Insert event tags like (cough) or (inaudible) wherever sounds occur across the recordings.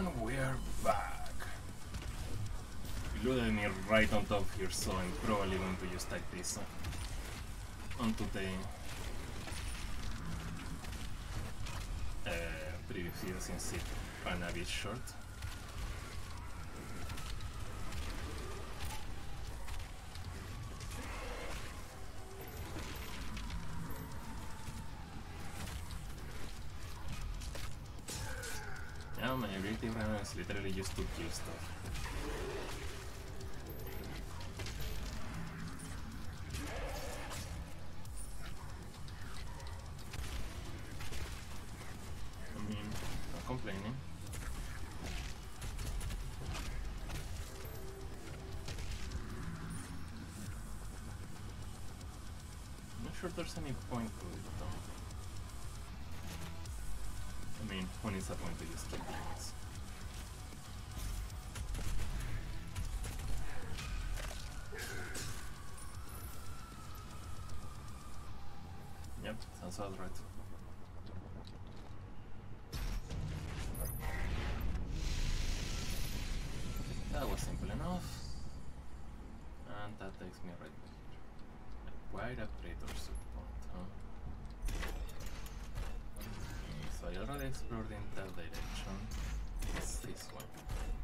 And we're back. You loaded me right on top here, so I'm probably going to just type this onto the uh, previous video since it ran a bit short. Is literally just to kill stuff. Sure there's any point to it though. I mean, when is the point to just keep Yep, sounds about right. That was simple enough. And that takes me right back here. Wide upgrade or support, huh? So I already explored in that direction. It's this one.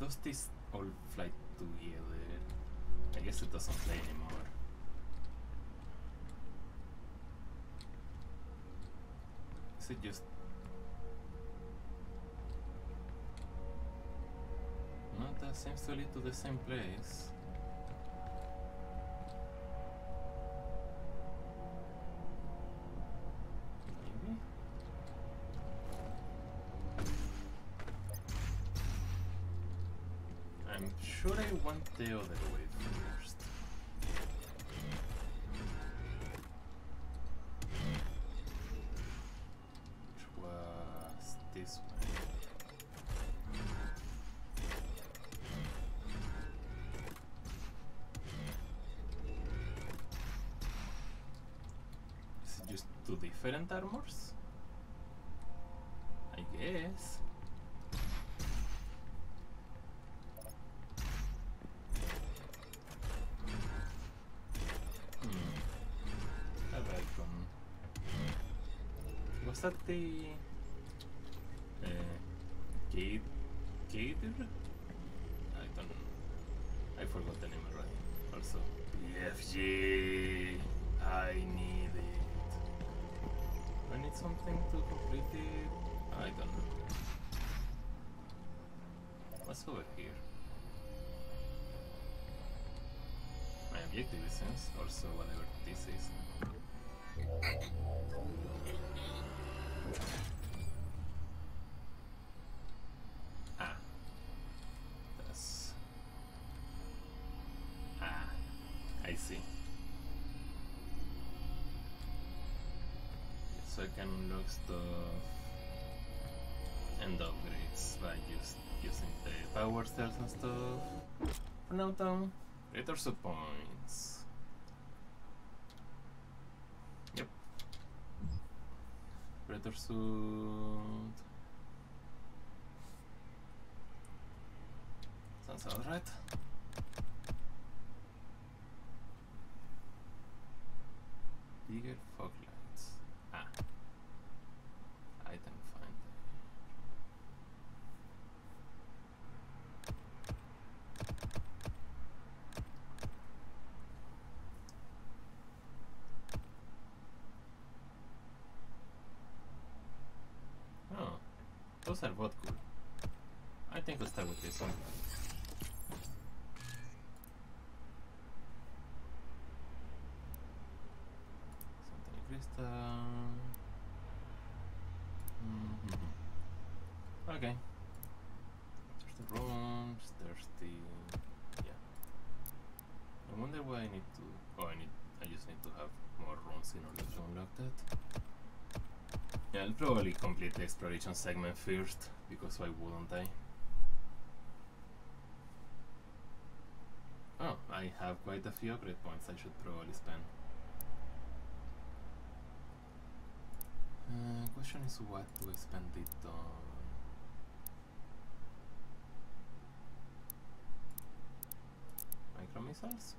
Does this all fly together? Eh? I guess it doesn't play anymore. Is it just No, that seems to lead to the same place. Different armors? I guess. Hmm. Was that the to complete it? I don't know. What's over here? My objective is sense, also whatever this is. Ah. Ah. I see. So I can unlock stuff and upgrades by just using the power cells and stuff. For now though, return of points. Yep. Praetor suit. Sounds alright. Bigger fog lights. Ah. I didn't find it. Oh, those are I'll probably complete the exploration segment first, because why wouldn't I? Oh, I have quite a few upgrade points I should probably spend. Uh, question is what do I spend it on? Micro missiles?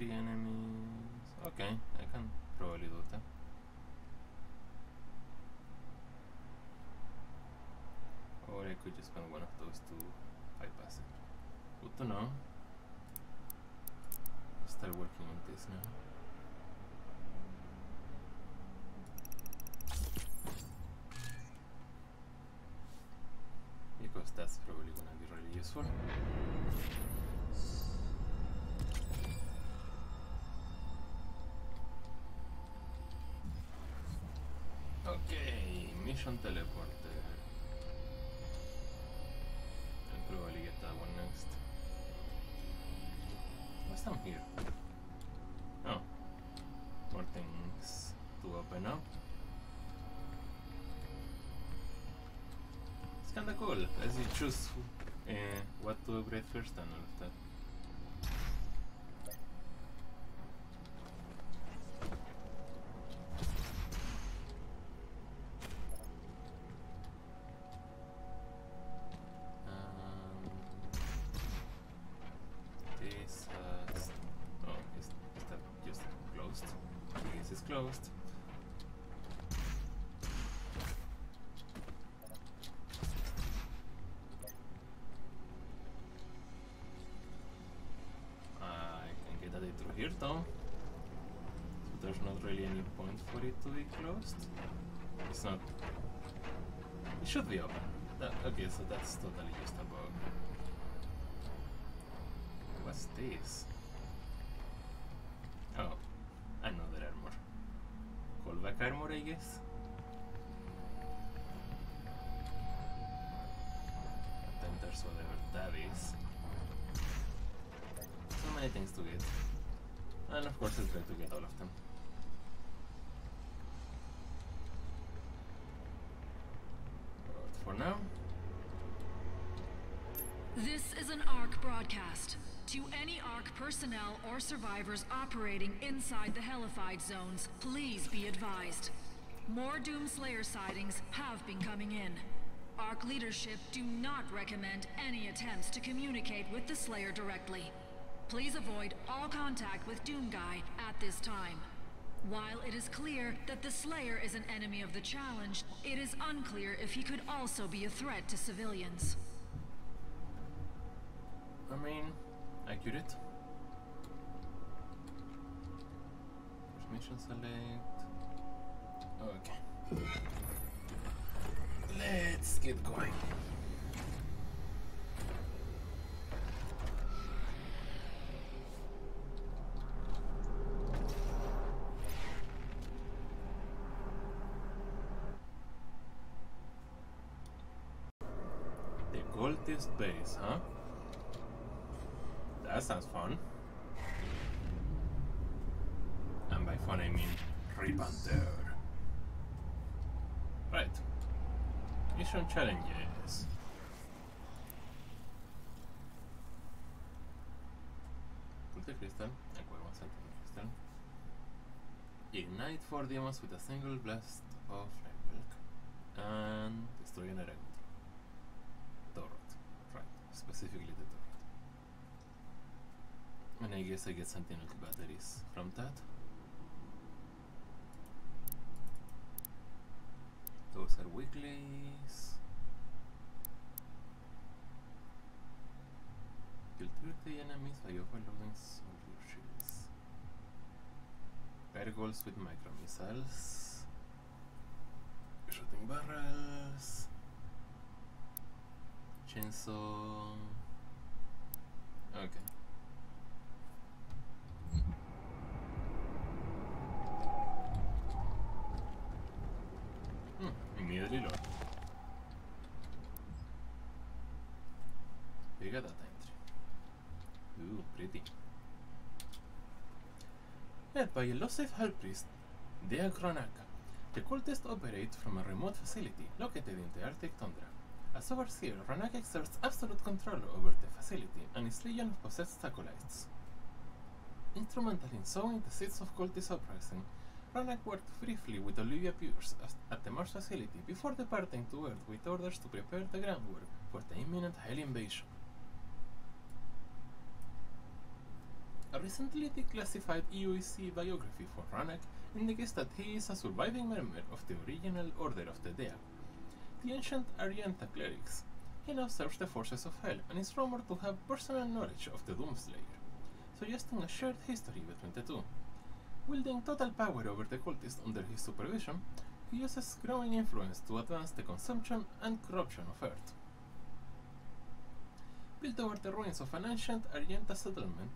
Three enemies. Okay, I can probably do that. Or I could just spend one of those to bypass it. Good to know. Start working on this now. Because that's probably gonna be really useful. Okay, mission teleporter. I'll probably get that one next. What's down here? Oh, more things to open up. It's kinda cool, as you choose uh, what to upgrade first and all of that. Should be open. That, okay, so that's totally just a bug. What's this? Oh, another armor. Callback armor, I guess. Attenders, whatever that is. So many things to get. And of course, I'll try to get all of them. But for now, This is an ARC broadcast. To any ARC personnel or survivors operating inside the Hellified zones, please be advised. More Doomslayer sightings have been coming in. ARC leadership do not recommend any attempts to communicate with the Slayer directly. Please avoid all contact with Doomguy at this time. While it is clear that the Slayer is an enemy of the challenge, it is unclear if he could also be a threat to civilians. I mean, accurate. Mission select. Okay. Let's get going. The base, huh? That sounds fun. And by fun I mean Ribanter. Right. Mission challenges. Put crystal, acquire one center crystal. Ignite four demons with a single blast of flame. And destroy an erect. Turret. Right. Specifically the turret. And I guess I get sentinel batteries from that. Those are weeklies. Kill 30 enemies by overloading soldier shields. With micro missiles. Shooting barrels. Chainsaw. Okay. Led by a Losef High Priest, Deag Ranak, the cultists operate from a remote facility located in the Arctic tundra. As overseer, Ranak exerts absolute control over the facility and its legion of possessed acolytes. Instrumental in sowing the seeds of cultist uprising, Ranak worked briefly with Olivia Pierce at the Mars facility before departing to Earth with orders to prepare the groundwork for the imminent Hell invasion. Recently declassified UAC biography for Ranak indicates that he is a surviving member of the original Order of the Deag, the ancient Argenta clerics. He now serves the forces of Hell and is rumored to have personal knowledge of the Doomslayer, suggesting a shared history between the two. Wielding total power over the cultists under his supervision, he uses growing influence to advance the consumption and corruption of Earth. Built over the ruins of an ancient Argenta settlement,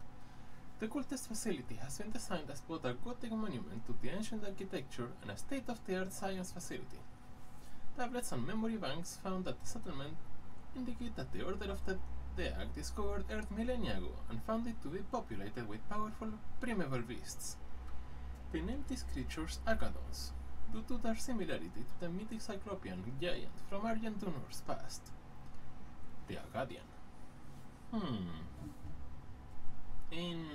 the cultist facility has been designed as both a Gothic monument to the ancient architecture and a state-of-the-art science facility. Tablets and memory banks found at the settlement indicate that the Order of the Deag discovered Earth millennia ago and found it to be populated with powerful primeval beasts. They named these creatures Agaddons, due to their similarity to the mythic cyclopean giant from Argent past. The Agadian. Hmm. Interesting.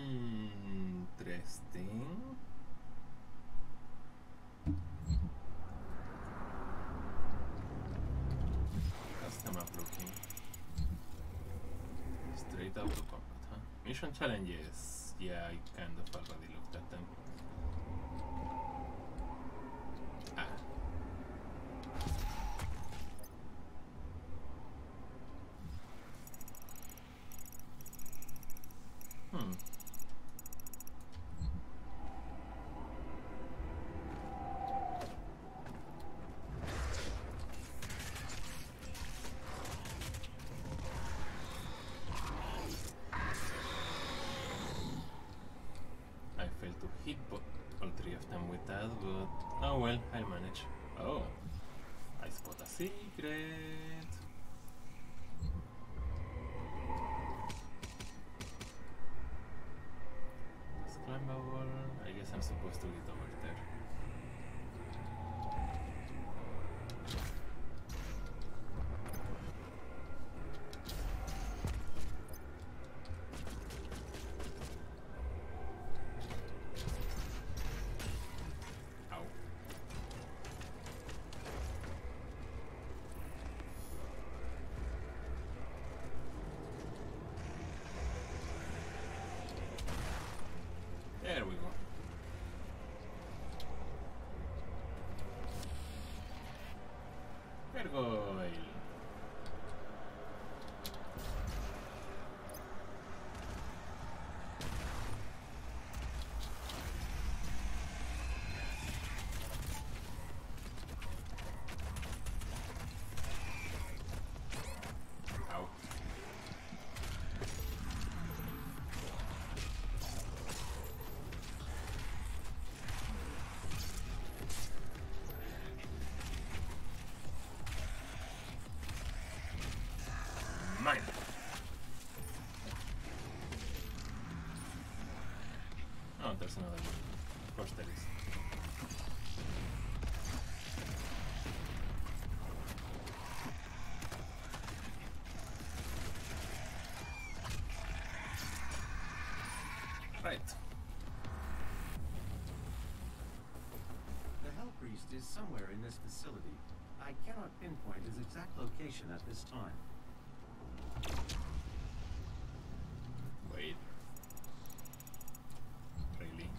Custom map looking. Straight out to combat, huh? Mission challenges. Yeah, I kind of already looked at them. Guess I'm supposed to get over there. Ow. There we go. Gargoyle. Ow. Mine. Oh, there's another one. There is. Right. The Hell Priest is somewhere in this facility. I cannot pinpoint his exact location at this time. Wait. Really?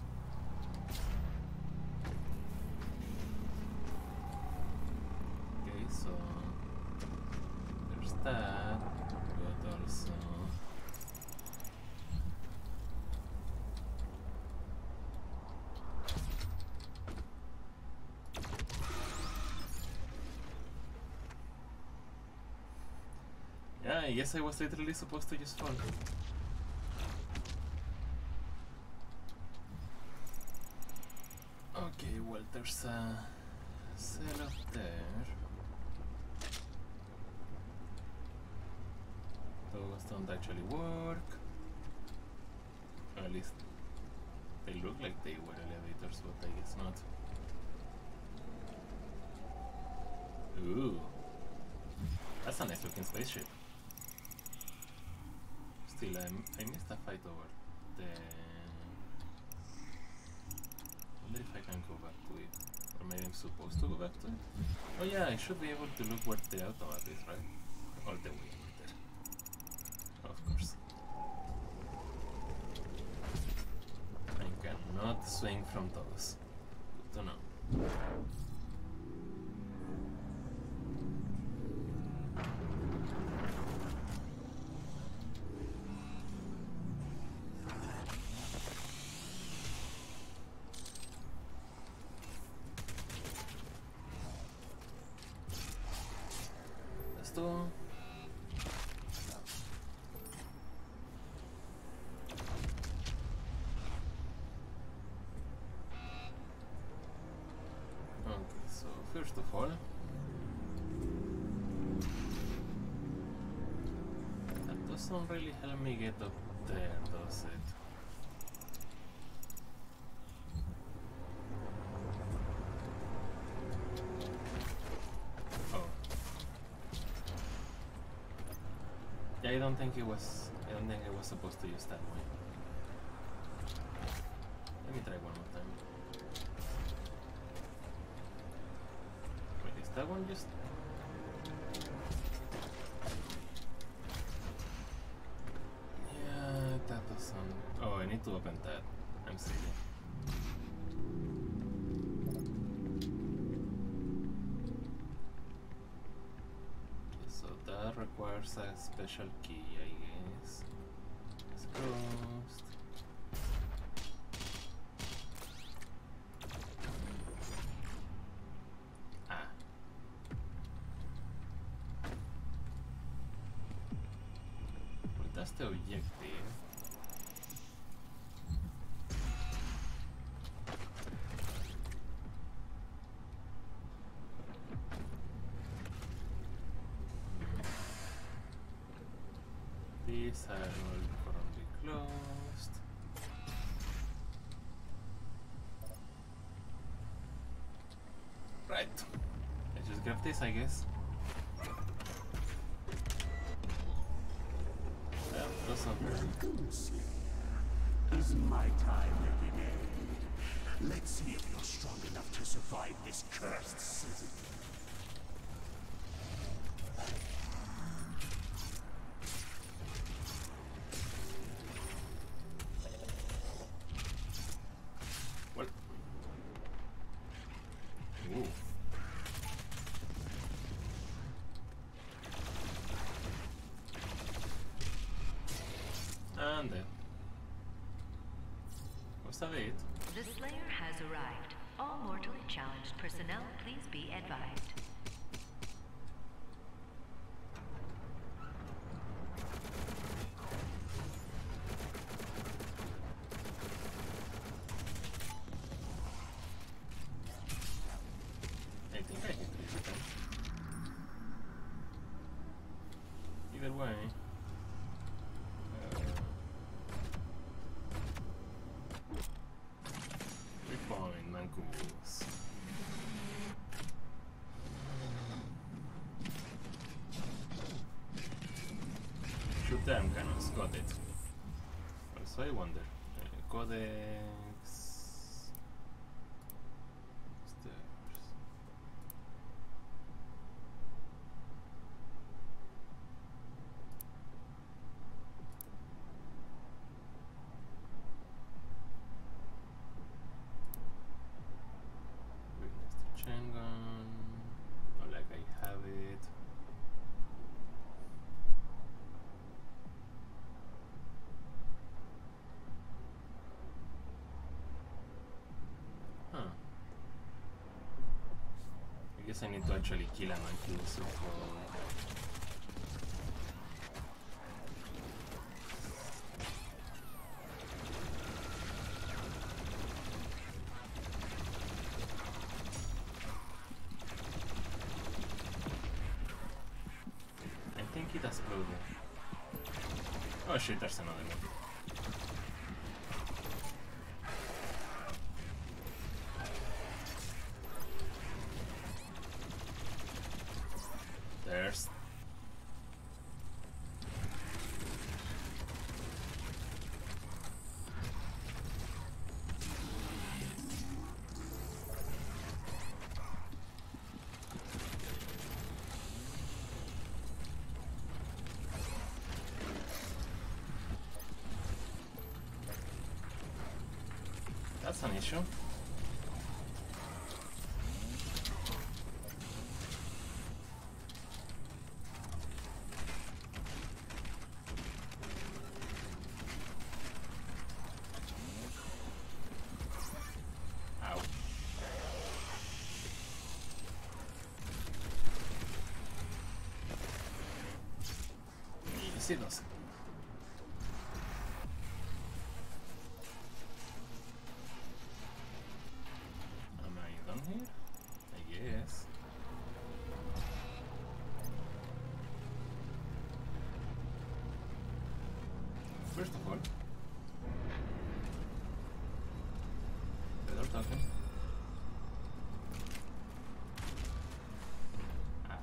Okay, so there's that, but also Yeah, I guess I was literally supposed to just fall. Okay, well, there's a cell up there. Those don't actually work. Ah, or at least they look like they were elevators, but I guess not. Ooh. That's a nice looking spaceship. Still, I, I missed a fight over there. wonder if I can go back to it. Or maybe I'm supposed to go back to it? Oh yeah, I should be able to look where the automat is, right? All the way over there. Of course. I cannot swing from those. Good to know. Esto. Okay, so first of all, that doesn't really help me get up there, does it? Oh. Yeah, I don't think it was. I don't think I was supposed to use that one. Let me try one more time. Wait, is that one just? Yeah, that doesn't. Oh, I need to open that. I'm silly. So that requires a special key, I guess. It's closed. Ah. Well, that's the objective. Closed. Right. I just grab this, I guess. That doesn't work. Is my time? Let's see if you're strong enough to survive this cursed season. Well. Ooh. And then. The Slayer has arrived. All mortally challenged personnel, please be advised. I think I hit it. Either way. Uh, three point Mancubus. Shoot them cannons, got it. Also I wonder. Uh, codex. Stairs. Witness to chain gun. Not like I have it. Huh. I guess I need to actually kill a monkey so I think it exploded. Oh shit, there's another one. There's That's an issue. Easy does it. Am I done here? I guess. First of all, better talking. Ah.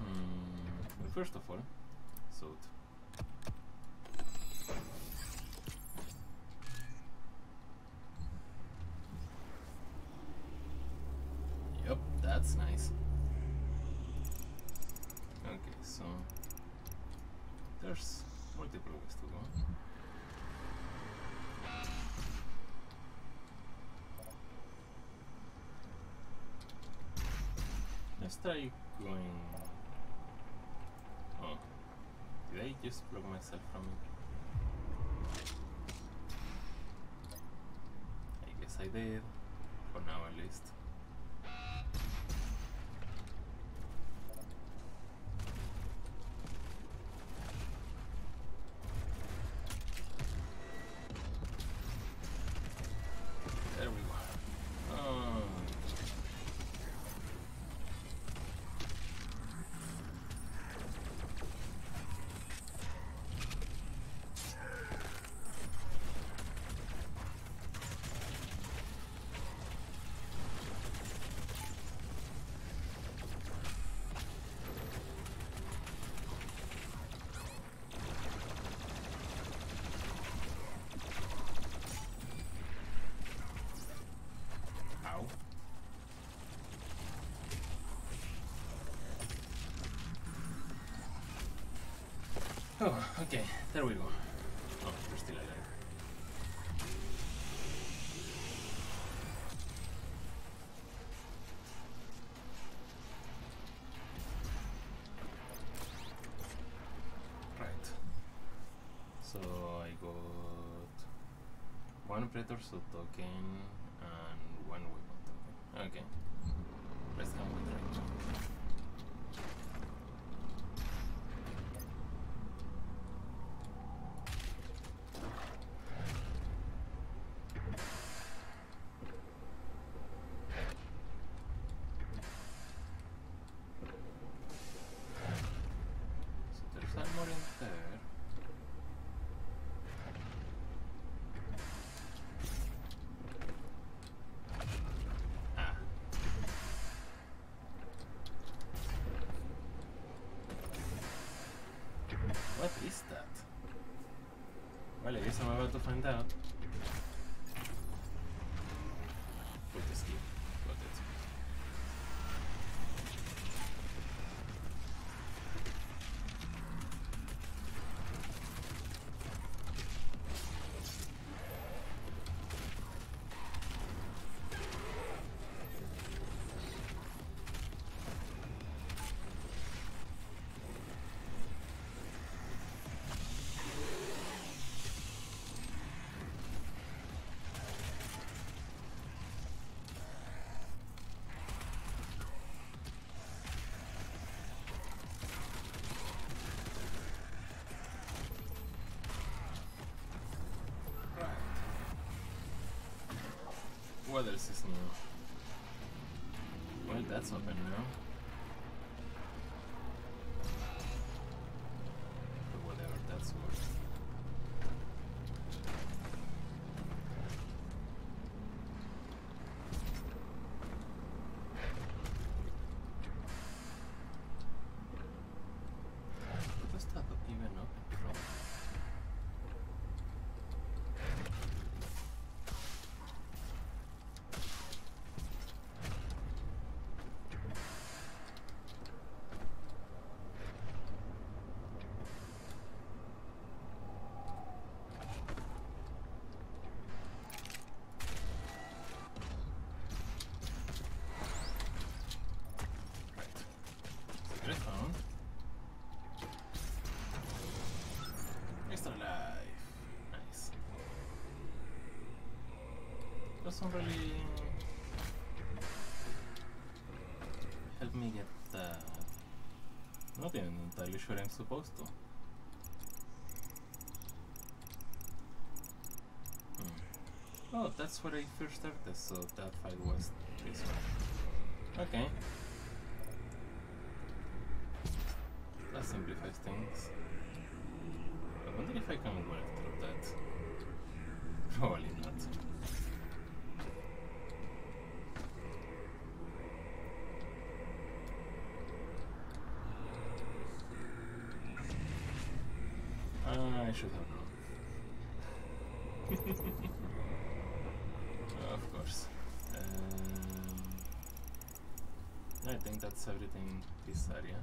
Hmm, first of all, so Yep, that's nice. Okay, so there's multiple ways to go. Let's try going. Oh, did I just block myself from it? I guess I did, for now at least. There we go. Oh. Ow. Oh, okay, there we go. Oh, you're still alive. Right. So I got one Praetor suit token and one weapon token. Okay. Let's come with range. So there's armor in there. Ah. What is that? Well, I guess I'm about to find out. This is new. Well, that's. For whatever that's worth. What does that even open from? Right. Secret found. Extra life. Nice. Doesn't really help me get that. Not even entirely sure I'm supposed to. Hmm. Oh, that's where I first started, so that fight was this one. Okay. That simplifies things. I wonder if I can work through that. (laughs) Probably not. I should have known. of course. Um, I think that's everything this area.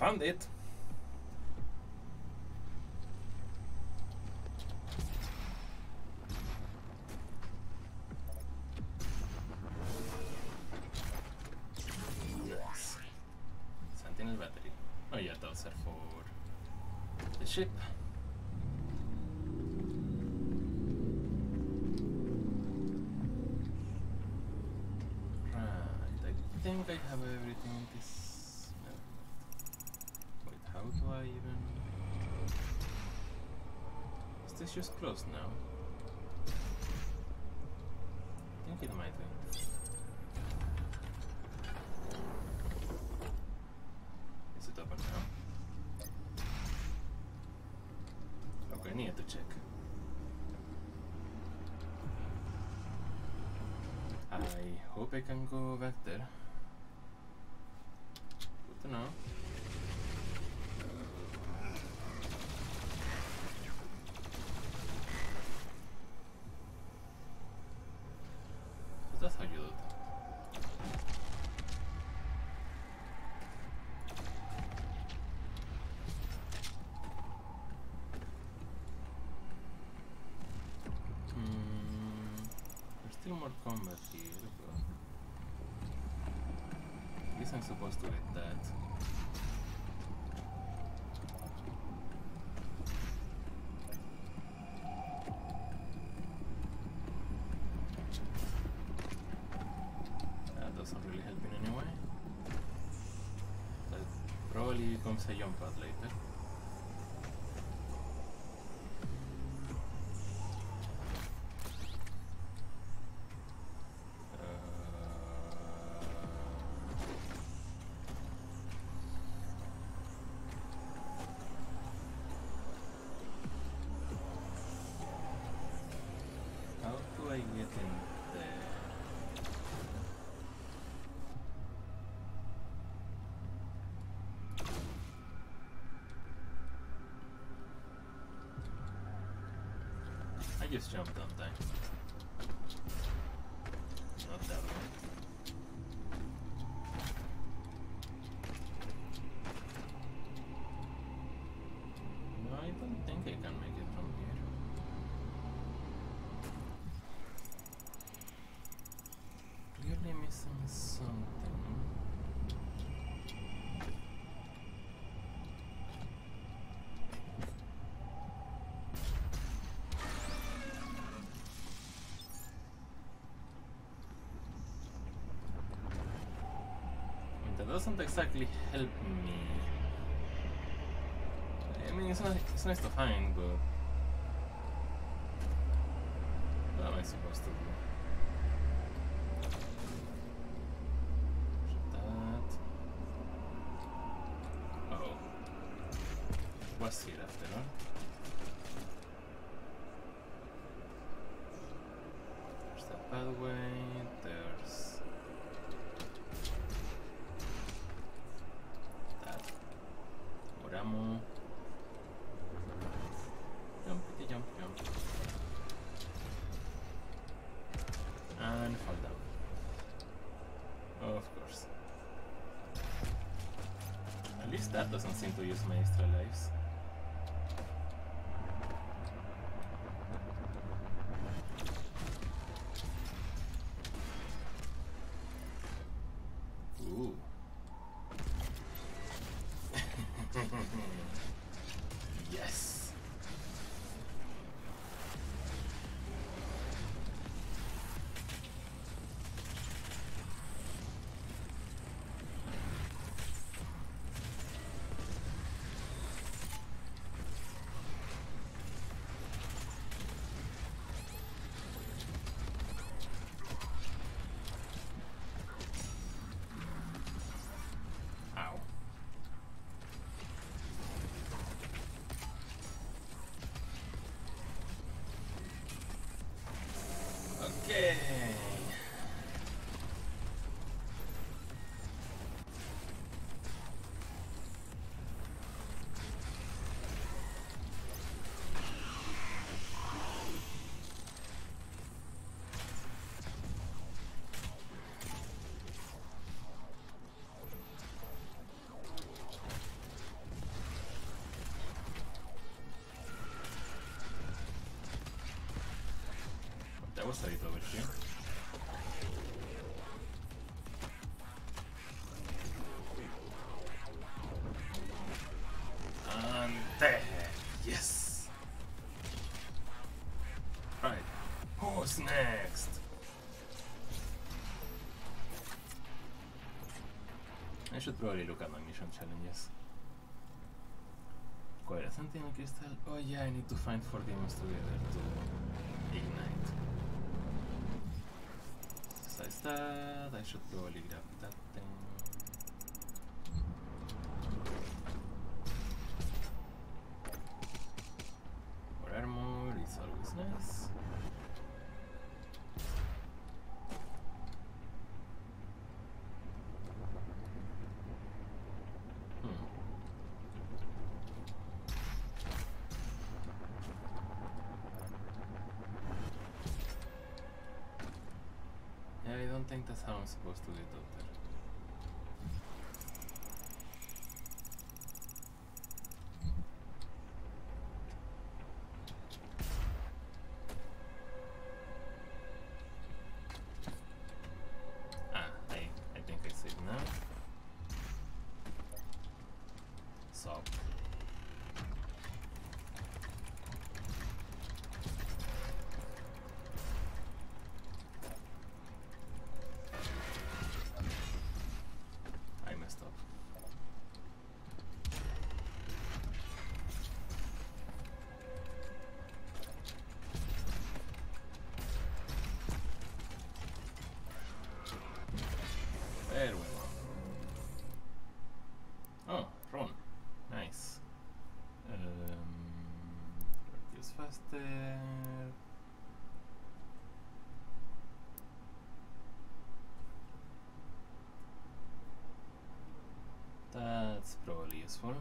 Found it. Yes. Sentinel battery. Oh yeah, those are for the ship. Is this just closed now? I think it might be. Is it open now? Okay, I need to check. I hope I can go back there. Good to know. So that's how you do it. Hmm, more combat here, I guess I'm supposed to get that. That doesn't really help in any way. That probably becomes a jump pad later. Just jump, don't I? Not that one. No, I don't think I can make it from here. Clearly missing something. I mean, that doesn't exactly help me. I mean, it's, not, it's nice to find, but what am I supposed to do? That. Oh. Was here after all. There's that pathway, there's that. More ammo. Jumpity jump jump. And fall down. Of course. At least that doesn't seem to use my extra lives. Ooh. yes. Ow. Okay. That was little over here. And there, yes. Right, who's next? I should probably look at my mission challenges. Acquire a sentinel crystal. Oh yeah, I need to find four demons together to ignite. I should probably grab that thing. More armor is always nice. Hmm. Yeah, I don't think that's faster. That's probably useful.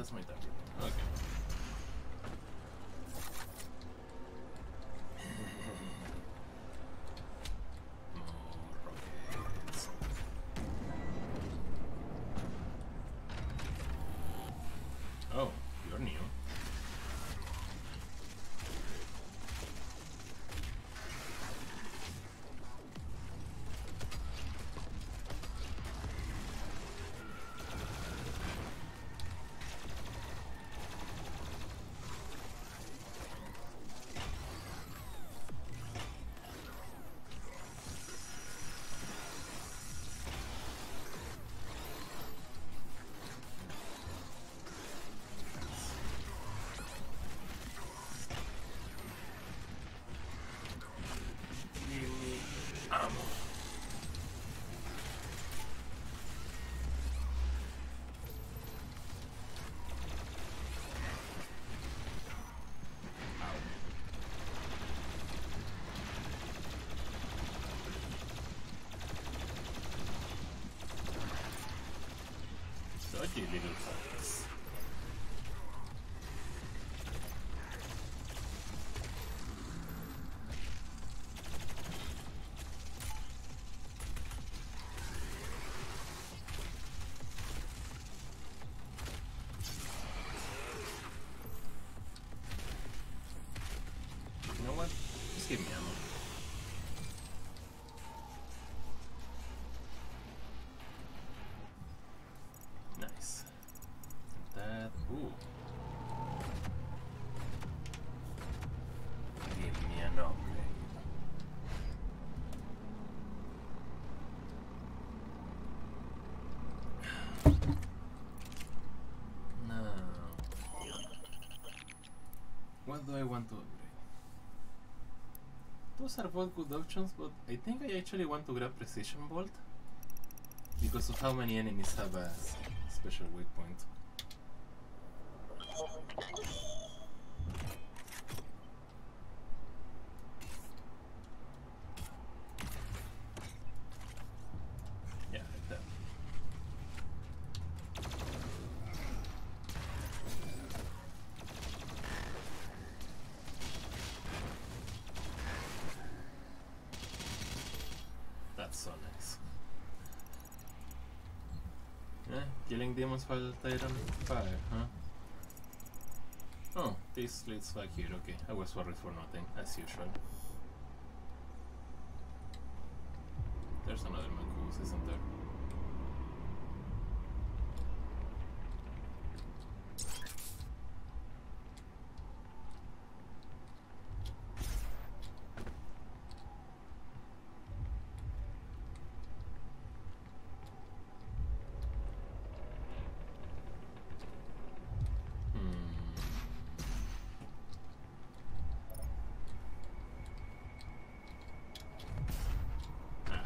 That's my target. Okay. っていうです。What do I want to upgrade? Those are both good options, but I think I actually want to grab Precision Bolt because of how many enemies have a special weak point. Yeah, like that. That's so nice. Yeah, killing demons huh? Oh, this leads back here, okay. I was worried for nothing, as usual. There's another Mancubus, isn't there? Ah.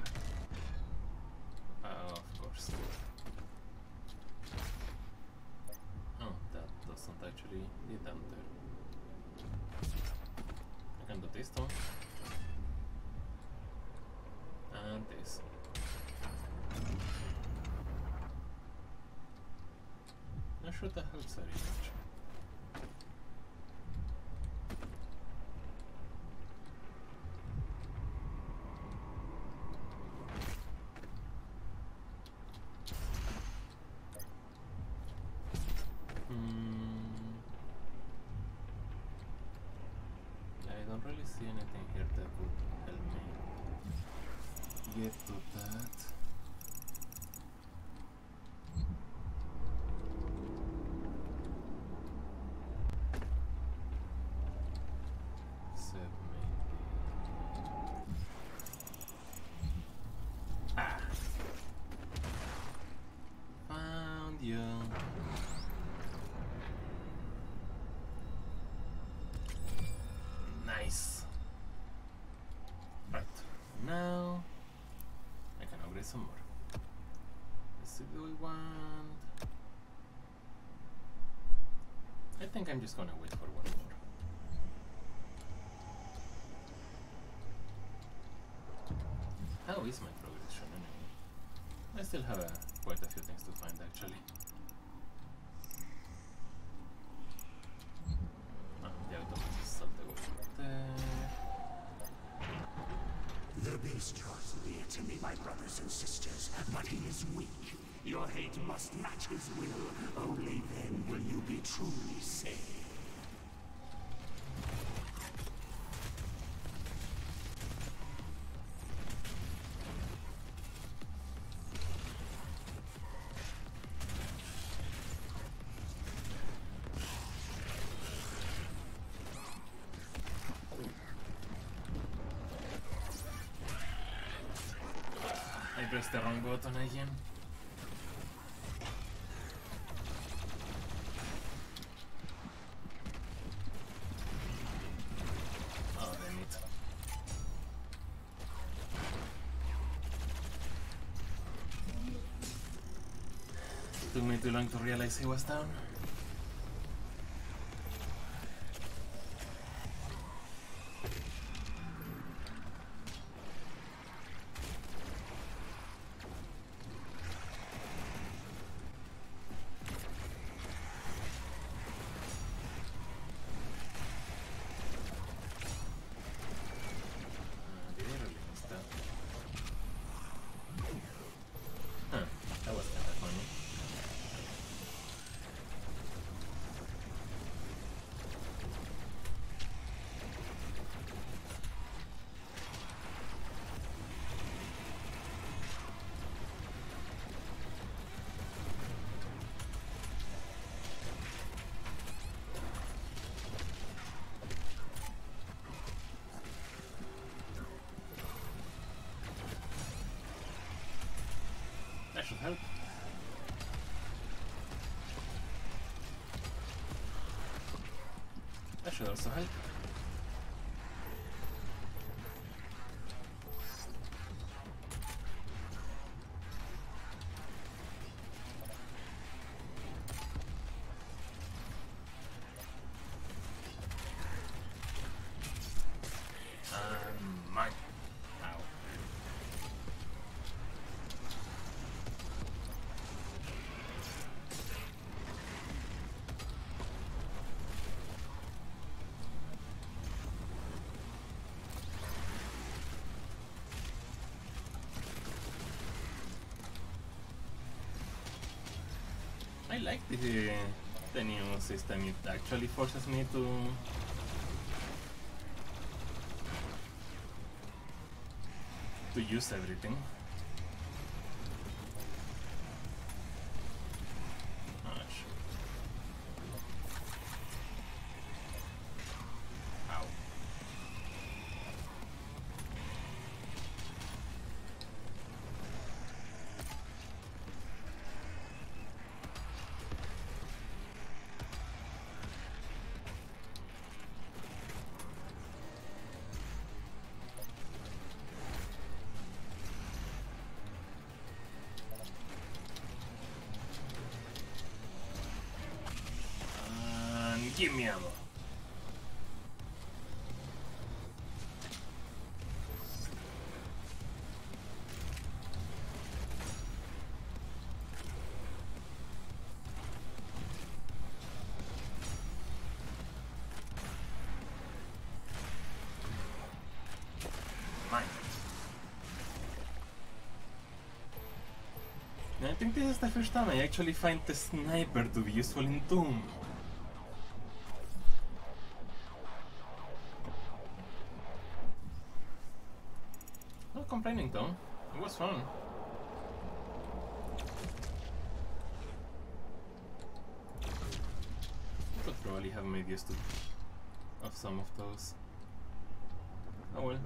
Uh, of course. Oh, that doesn't actually lead them there. I can do this though. And this. Not sure that helps very much. one. I think I'm just gonna wait for one more. Oh, How is my progression anyway? I still have uh, quite a few things to find actually. Ah, the automatic there. The beast draws near to me, my brothers and sisters, but he is weak your hate must match his will. Only then will you be truly saved. Wrong button again. Oh, damn it. Took me too long to realize he was down. Ah, did I really miss that? Huh, that was kinda funny. That should help. That should also help. Like the the new system. It actually forces me to to use everything. I think this is the first time I actually find the sniper to be useful in Doom. Not complaining though. It was fun. Could probably have made use of some of those. Oh well.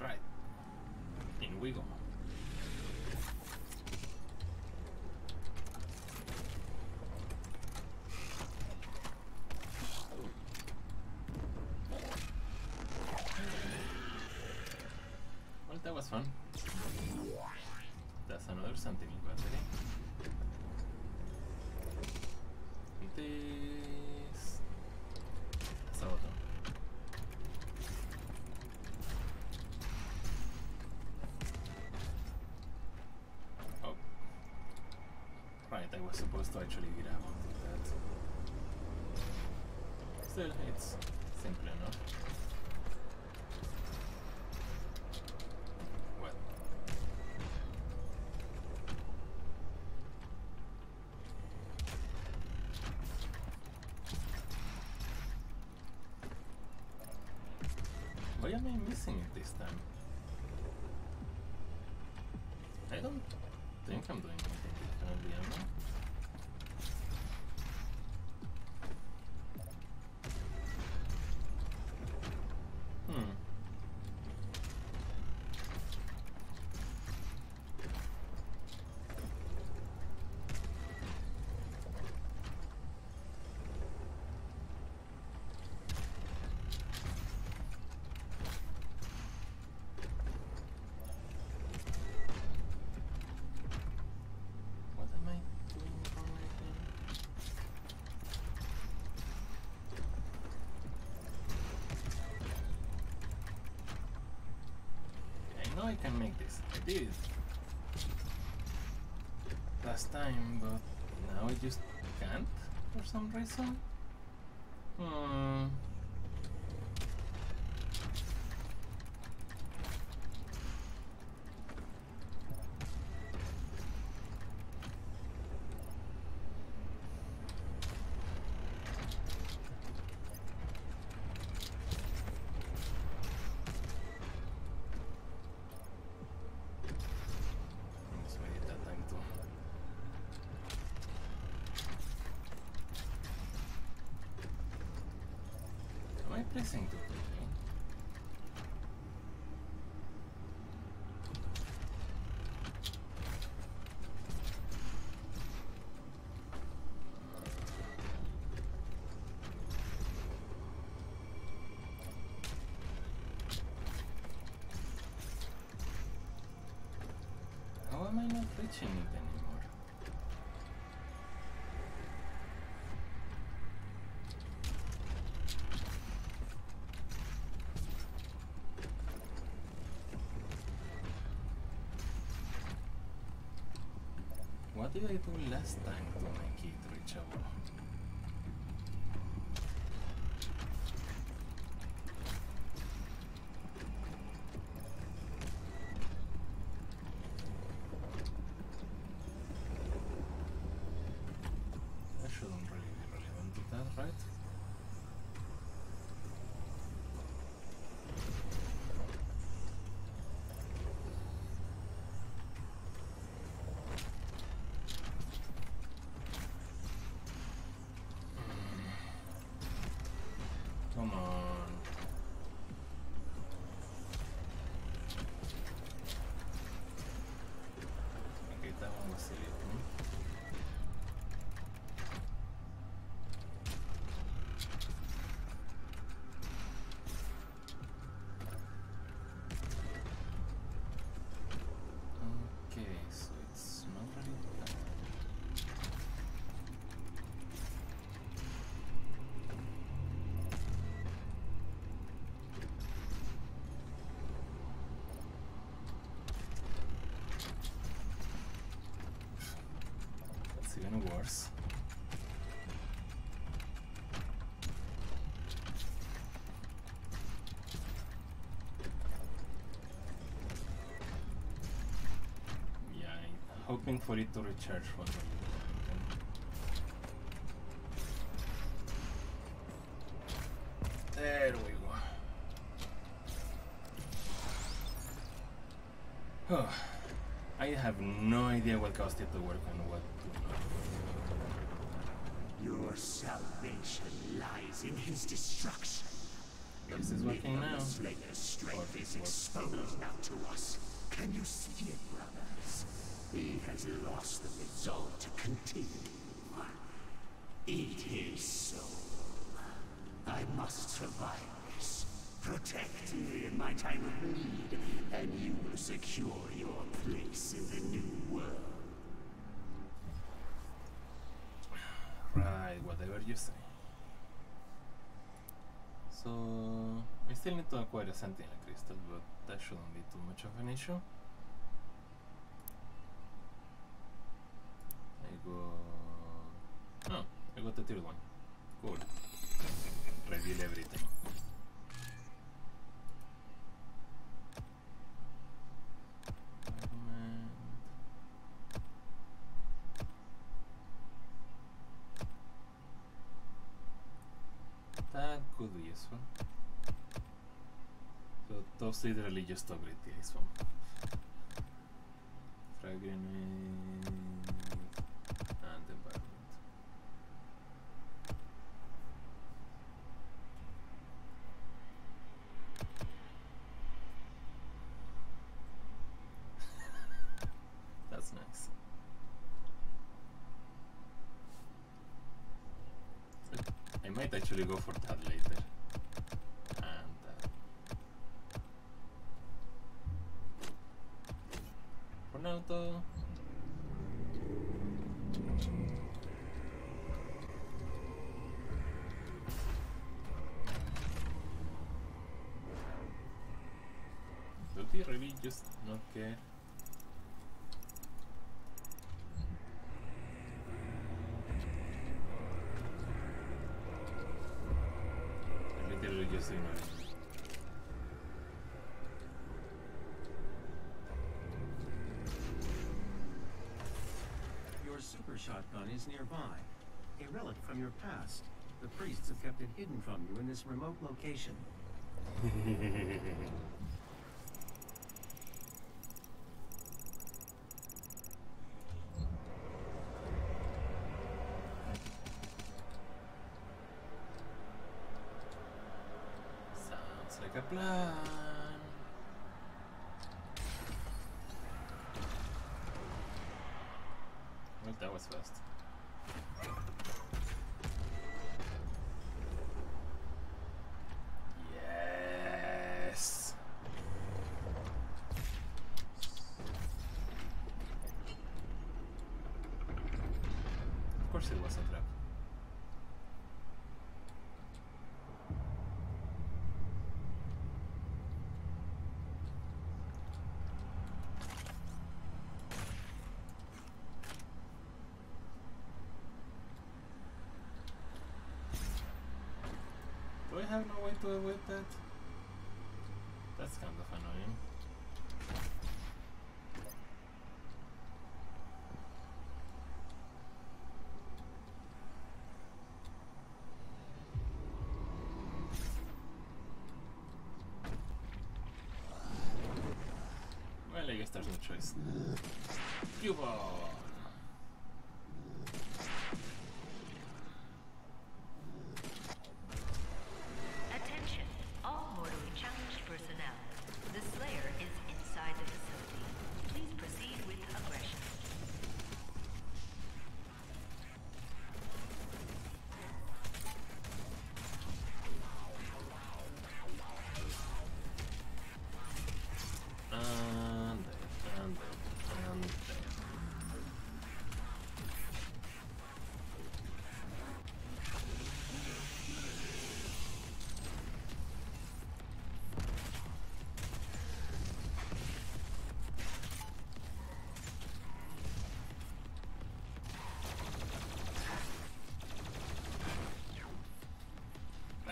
Right. In we go. Well, that was fun. That's another Sentinel battery. this. Hasta otro. Oh. Right, I was supposed to actually grab that. Still, it's simple enough. What? Why am I missing it this time? Know I can make this. I did. Last time, but now I just can't for some reason. Hmm. I pressing too quickly? How am I not reaching it What did I do last time to make it? Even worse. Yeah, I'm hoping for it to recharge for me. There we go. Oh, (sighs) I have no idea what caused it to work and what to. Your salvation lies in his destruction. This is working now. The Slayer's strength is exposed now to us. Can you see it, brothers? He has lost the resolve to continue. Eat his soul. I must survive this. Protect me in my time of need, and you will secure your place in the new world. Right, whatever you say. So, I still need to acquire a Sentinel crystal, but that shouldn't be too much of an issue. I got... Oh, I got the tier 1. Cool. Reveal everything. Fragment. That could be useful. So those literally just upgrade the ice one. Frag grenade and environment. That's nice. I might actually go for that later. And uh, for now, though. Do they really just not care? Literally just ignoring. Your super shotgun is nearby. A relic from your past. The priests have kept it hidden from you in this remote location. (laughs) Sounds like a plan. Well, that was fast. Yes. Do I have no way to avoid that? That's kind of annoying. Well, I guess there's no choice. Cubone!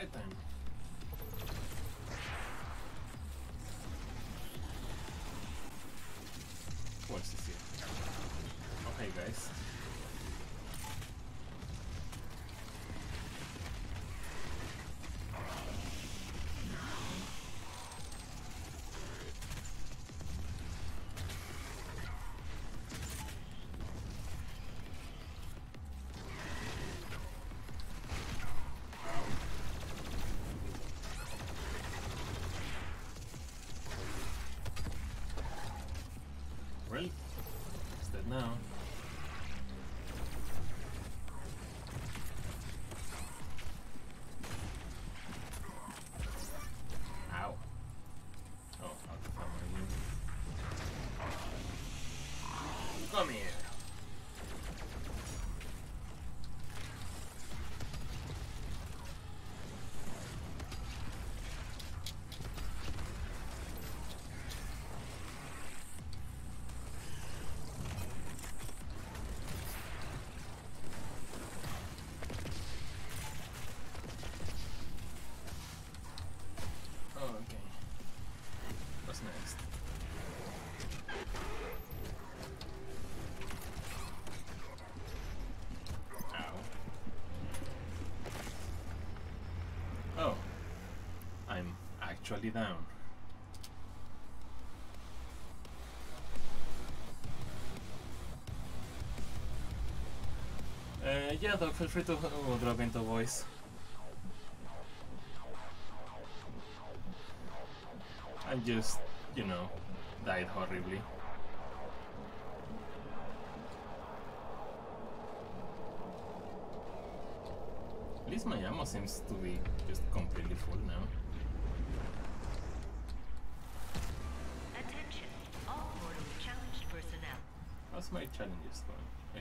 Right now. Ow. Oh, out of ammo again. Come here. What's next? Ow. Oh. I'm actually down. Uh, yeah, Doc, feel free to uh, drop into voice. I just, you know, died horribly. At least my ammo seems to be just completely full now.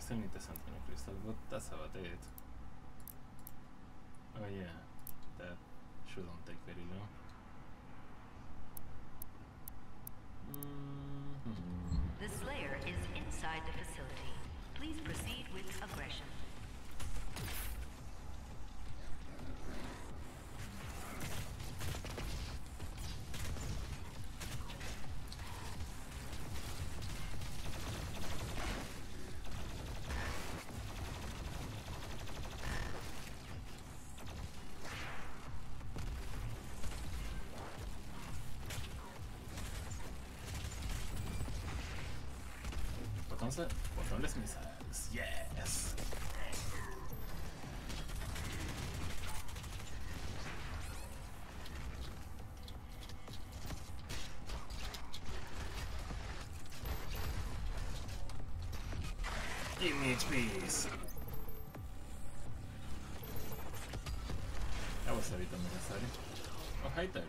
I Sentinel Crystal, but that's about it. Oh yeah, that shouldn't take very long. The Slayer is inside the facility. Please proceed with aggression. Botones missiles, yes! Give me HPs! That was a bit unnecessary. Oh, hi there.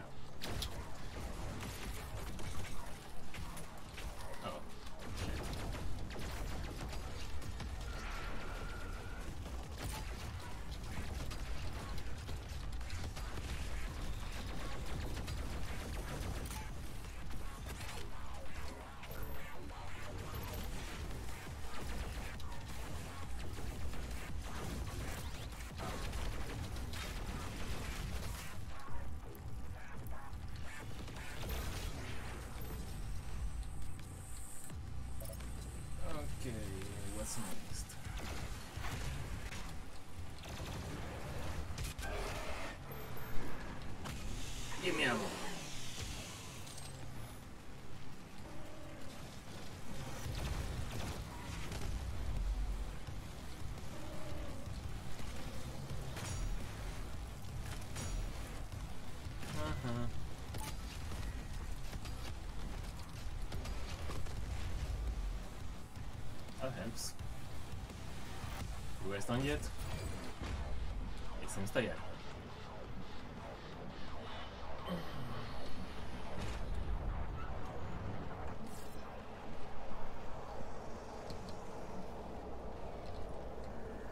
That helps. Guys done yet? It seems they are.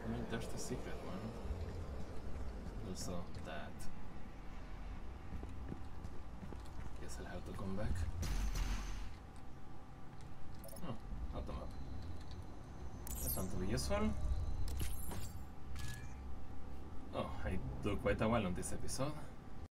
I mean, there's the secret one. Also, that. Guess I'll have to come back. Oh, automap. That's going to be useful. Oh, I do quite a while on this episode.